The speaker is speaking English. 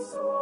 soul.